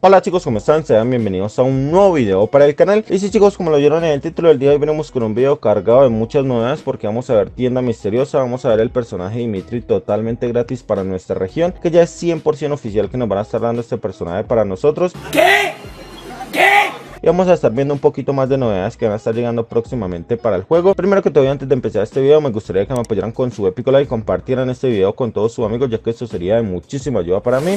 Hola chicos, ¿cómo están? Sean bienvenidos a un nuevo video para el canal Y sí chicos, como lo vieron en el título del día hoy venimos con un video cargado de muchas novedades Porque vamos a ver tienda misteriosa, vamos a ver el personaje Dimitri totalmente gratis para nuestra región Que ya es 100% oficial que nos van a estar dando este personaje para nosotros ¿Qué? ¿Qué? y vamos a estar viendo un poquito más de novedades que van a estar llegando próximamente para el juego. Primero que todo, antes de empezar este video, me gustaría que me apoyaran con su épico like y compartieran este video con todos sus amigos, ya que esto sería de muchísima ayuda para mí.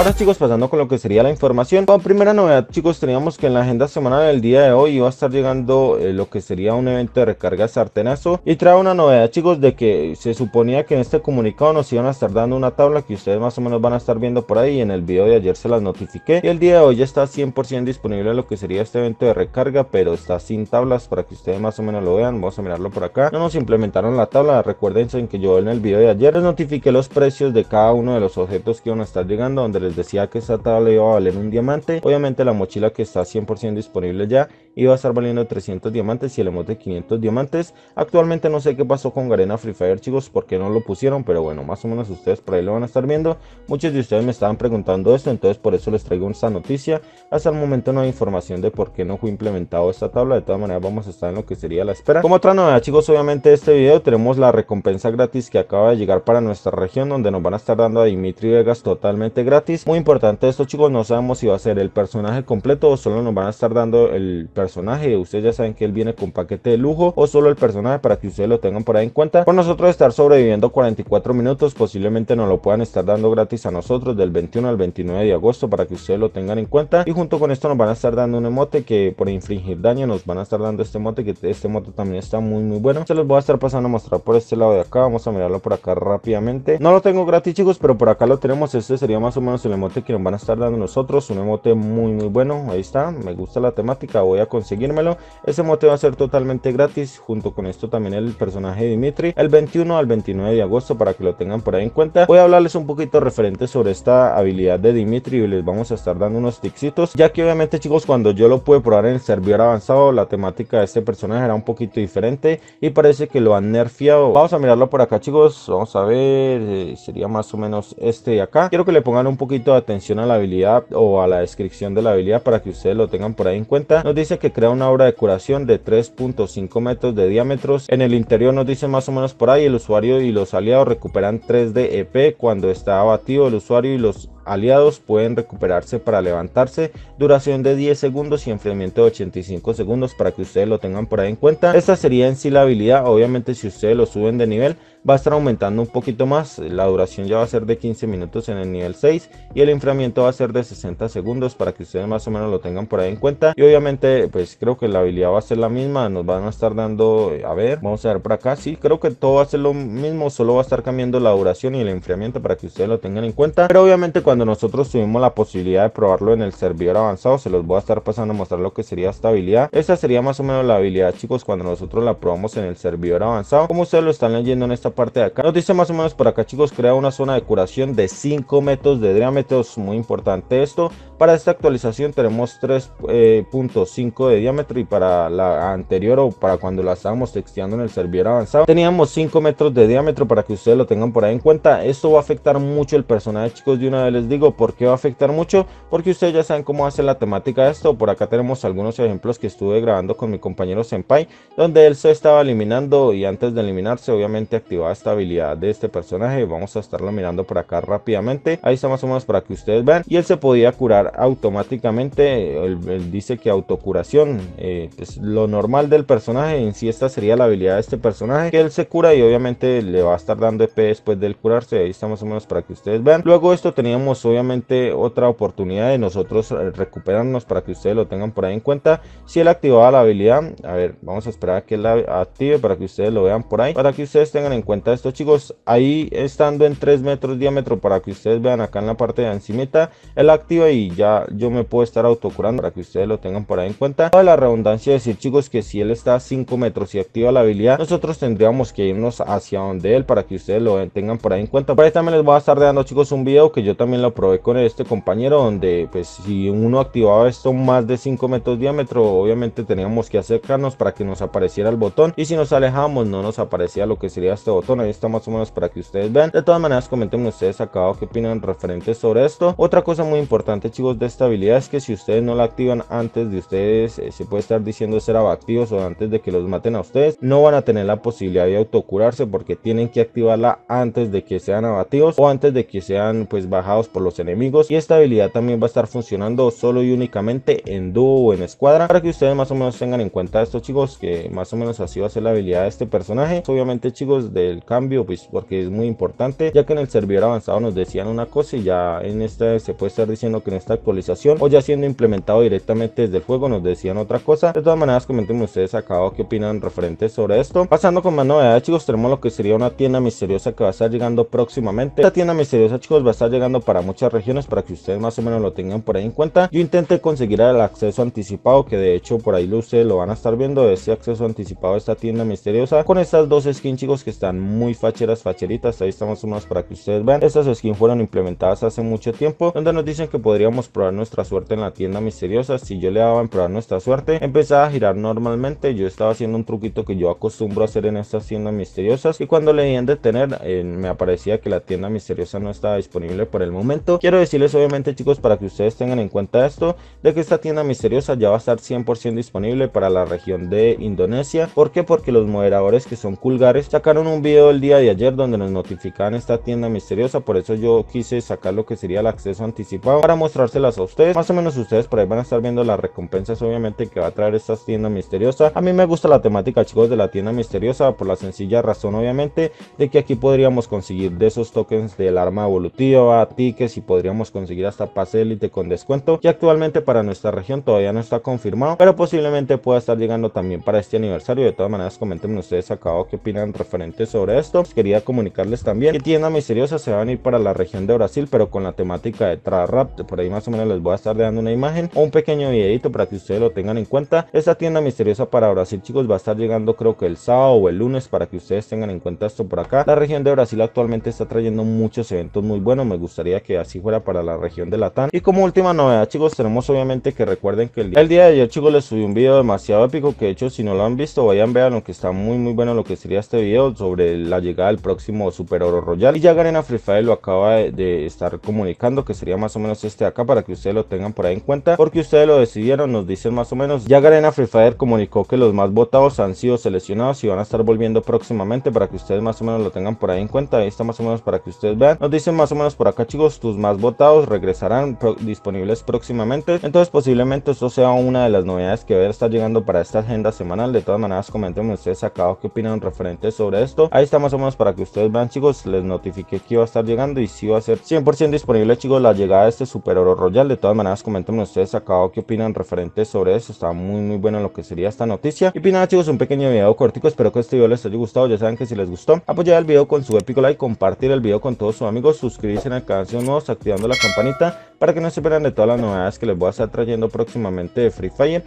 Ahora chicos, pasando con lo que sería la información. Primera novedad chicos, teníamos que en la agenda semanal del día de hoy iba a estar llegando eh, lo que sería un evento de recarga sartenazo. Y trae una novedad chicos de que se suponía que en este comunicado nos iban a estar dando una tabla que ustedes más o menos van a estar viendo por ahí. En el video de ayer se las notifiqué. Y el día de hoy ya está 100% disponible lo que sería este evento de recarga, pero está sin tablas para que ustedes más o menos lo vean. Vamos a mirarlo por acá. No nos implementaron la tabla. Recuerden que yo en el video de ayer les notifiqué los precios de cada uno de los objetos que iban a estar llegando, donde les decía que esta tabla iba a valer un diamante. Obviamente la mochila que está 100% disponible ya iba a estar valiendo 300 diamantes y el emote 500 diamantes. Actualmente no sé qué pasó con Garena Free Fire chicos, porque no lo pusieron, pero bueno, más o menos ustedes por ahí lo van a estar viendo. Muchos de ustedes me estaban preguntando esto, entonces por eso les traigo esta noticia. Hasta el momento no hay información de por qué no fue implementado esta tabla, de todas maneras vamos a estar en lo que sería la espera. Como otra novedad chicos, obviamente este video tenemos la recompensa gratis que acaba de llegar para nuestra región, donde nos van a estar dando a Dimitri Vegas totalmente gratis. Muy importante esto chicos, no sabemos si va a ser el personaje completo o solo nos van a estar dando el personaje. Ustedes ya saben que él viene con paquete de lujo o solo el personaje para que ustedes lo tengan por ahí en cuenta. Por nosotros estar sobreviviendo 44 minutos, posiblemente nos lo puedan estar dando gratis a nosotros del 21 al 29 de agosto para que ustedes lo tengan en cuenta. Y junto con esto nos van a estar dando un emote que por infringir daño nos van a estar dando este emote que este emote también está muy muy bueno. Se los voy a estar pasando a mostrar por este lado de acá. Vamos a mirarlo por acá rápidamente. No lo tengo gratis chicos, pero por acá lo tenemos. Este sería más o menos el emote que nos van a estar dando nosotros. Un emote muy muy bueno. Ahí está. Me gusta la temática. Voy a conseguírmelo. Ese emote va a ser totalmente gratis. Junto con esto también el personaje Dimitri. El 21 al 29 de agosto para que lo tengan por ahí en cuenta. Voy a hablarles un poquito referente sobre esta habilidad de Dimitri. Y les vamos a estar dando unos ticsitos. Ya que obviamente chicos cuando yo lo pude probar en el servidor avanzado. La temática de este personaje era un poquito diferente. Y parece que lo han nerfeado. Vamos a mirarlo por acá chicos. Vamos a ver. Eh, sería más o menos este de acá. Quiero que le pongan un poquito de atención a la habilidad o a la descripción de la habilidad para que ustedes lo tengan por ahí en cuenta. Nos dice que crea una obra de curación de 3.5 metros de diámetros. En el interior nos dice más o menos por ahí el usuario y los aliados recuperan 3 de EP cuando está abatido el usuario y los aliados pueden recuperarse para levantarse, duración de 10 segundos y enfriamiento de 85 segundos para que ustedes lo tengan por ahí en cuenta. Esta sería en sí la habilidad, obviamente si ustedes lo suben de nivel va a estar aumentando un poquito más, la duración ya va a ser de 15 minutos en el nivel 6 y el enfriamiento va a ser de 60 segundos para que ustedes más o menos lo tengan por ahí en cuenta. Y obviamente pues creo que la habilidad va a ser la misma, nos van a estar dando, a ver, vamos a ver por acá, sí, creo que todo va a ser lo mismo, solo va a estar cambiando la duración y el enfriamiento para que ustedes lo tengan en cuenta, pero obviamente cuando nosotros tuvimos la posibilidad de probarlo en el servidor avanzado, se los voy a estar pasando a mostrar lo que sería esta habilidad, esta sería más o menos la habilidad chicos cuando nosotros la probamos en el servidor avanzado, como ustedes lo están leyendo en esta parte de acá. Nos dice más o menos por acá chicos, crea una zona de curación de 5 metros de diámetro, es muy importante esto. Para esta actualización tenemos 3.5 de diámetro y para la anterior o para cuando la estábamos texteando en el servidor avanzado teníamos 5 metros de diámetro para que ustedes lo tengan por ahí en cuenta. Esto va a afectar mucho el personaje chicos, de una vez les digo por qué va a afectar mucho, porque ustedes ya saben cómo hace la temática esto. Por acá tenemos algunos ejemplos que estuve grabando con mi compañero Senpai, donde él se estaba eliminando y antes de eliminarse obviamente activaba esta habilidad de este personaje. Vamos a estarlo mirando por acá rápidamente. Ahí está más o menos para que ustedes vean. Y él se podía curar automáticamente. Él, dice que autocuración eh, es lo normal del personaje. En sí esta sería la habilidad de este personaje. Que él se cura y obviamente le va a estar dando EP después del curarse. Ahí está más o menos para que ustedes vean. Luego esto teníamos obviamente otra oportunidad de nosotros recuperarnos para que ustedes lo tengan por ahí en cuenta. Si él activaba la habilidad. A ver, vamos a esperar a que la active para que ustedes lo vean por ahí. Para que ustedes tengan en cuenta esto chicos. Ahí estando en 3 metros de diámetro para que ustedes vean acá en la parte de encimita. Él activa y ya yo me puedo estar autocurando para que ustedes lo tengan por ahí en cuenta. Toda la redundancia decir chicos que si él está a 5 metros y activa la habilidad, nosotros tendríamos que irnos hacia donde él para que ustedes lo tengan por ahí en cuenta. Por ahí también les voy a estar dando chicos un video que yo también lo probé con este compañero donde pues si uno activaba esto más de 5 metros de diámetro obviamente teníamos que acercarnos para que nos apareciera el botón y si nos alejamos no nos aparecía lo que sería este ahí está más o menos para que ustedes vean. De todas maneras comenten ustedes acá abajo qué opinan referentes sobre esto. Otra cosa muy importante chicos de esta habilidad es que si ustedes no la activan antes de ustedes eh, se puede estar diciendo ser abactivos o antes de que los maten a ustedes no van a tener la posibilidad de autocurarse porque tienen que activarla antes de que sean abatidos o antes de que sean pues bajados por los enemigos. Y esta habilidad también va a estar funcionando solo y únicamente en dúo o en escuadra. Para que ustedes más o menos tengan en cuenta esto chicos que más o menos así va a ser la habilidad de este personaje. Obviamente chicos del cambio pues porque es muy importante ya que en el servidor avanzado nos decían una cosa y ya en esta se puede estar diciendo que en esta actualización o ya siendo implementado directamente desde el juego nos decían otra cosa. De todas maneras comenten ustedes acá abajo qué opinan referentes sobre esto. Pasando con más novedades chicos tenemos lo que sería una tienda misteriosa que va a estar llegando próximamente. Esta tienda misteriosa chicos va a estar llegando para muchas regiones para que ustedes más o menos lo tengan por ahí en cuenta. Yo intenté conseguir el acceso anticipado que de hecho por ahí ustedes lo van a estar viendo ese acceso anticipado a esta tienda misteriosa con estas dos skins chicos que están muy facheras facheritas. Ahí estamos unas para que ustedes vean. Estas skins fueron implementadas hace mucho tiempo donde nos dicen que podríamos probar nuestra suerte en la tienda misteriosa. Si yo le daba en probar nuestra suerte empezaba a girar normalmente. Yo estaba haciendo un truquito que yo acostumbro a hacer en estas tiendas misteriosas y cuando le de detener eh, me aparecía que la tienda misteriosa no estaba disponible por el momento. Quiero decirles obviamente chicos para que ustedes tengan en cuenta esto de que esta tienda misteriosa ya va a estar 100% disponible para la región de Indonesia. ¿por qué? porque los moderadores que son culgares sacaron un video el día de ayer donde nos notificaban esta tienda misteriosa por eso yo quise sacar lo que sería el acceso anticipado para mostrárselas a ustedes. Más o menos ustedes por ahí van a estar viendo las recompensas obviamente que va a traer esta tienda misteriosa. A mí me gusta la temática chicos de la tienda misteriosa por la sencilla razón obviamente de que aquí podríamos conseguir de esos tokens del arma evolutiva tickets y podríamos conseguir hasta pase élite con descuento. Que actualmente para nuestra región todavía no está confirmado pero posiblemente pueda estar llegando también para este aniversario. De todas maneras comenten ustedes acá qué opinan referente sobre esto quería comunicarles también que tienda misteriosa se van a ir para la región de Brasil pero con la temática de Rap por ahí más o menos les voy a estar dando una imagen o un pequeño videito para que ustedes lo tengan en cuenta. Esta tienda misteriosa para Brasil chicos va a estar llegando creo que el sábado o el lunes para que ustedes tengan en cuenta esto por acá. La región de Brasil actualmente está trayendo muchos eventos muy buenos. Me gustaría que así fuera para la región de Latam. Y como última novedad chicos tenemos obviamente que recuerden que el día, el día de ayer chicos les subí un video demasiado épico que de hecho si no lo han visto vayan vean lo que está muy muy bueno lo que sería este video sobre la llegada del próximo Super Oro Royal. Y ya Garena Free Fire lo acaba de, estar comunicando que sería más o menos este de acá para que ustedes lo tengan por ahí en cuenta porque ustedes lo decidieron nos dicen más o menos. Ya Garena Free Fire comunicó que los más votados han sido seleccionados y van a estar volviendo próximamente para que ustedes más o menos lo tengan por ahí en cuenta. Ahí está más o menos para que ustedes vean. Nos dicen más o menos por acá chicos tus más votados regresarán disponibles próximamente. Entonces posiblemente esto sea una de las novedades que va a estar llegando para esta agenda semanal. De todas maneras comenten ustedes acá qué opinan referente sobre esto ahí está más o menos para que ustedes vean chicos les notifiqué que iba a estar llegando y si va a ser 100% disponible chicos la llegada de este super oro royal. De todas maneras comenten ustedes acá qué opinan referente sobre eso. Está muy muy bueno lo que sería esta noticia. Y nada chicos un pequeño video cortico. Espero que este video les haya gustado. Ya saben que si les gustó apoyar el video con su épico like compartir el video con todos sus amigos suscribirse al canal si nuevos activando la campanita para que no se pierdan de todas las novedades que les voy a estar trayendo próximamente de Free Fire